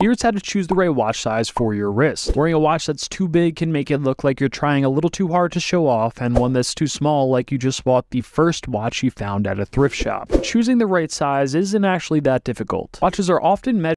Here's how to choose the right watch size for your wrist. Wearing a watch that's too big can make it look like you're trying a little too hard to show off, and one that's too small like you just bought the first watch you found at a thrift shop. Choosing the right size isn't actually that difficult. Watches are often measured